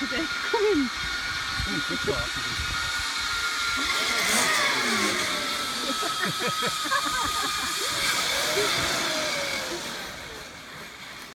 today. Come in.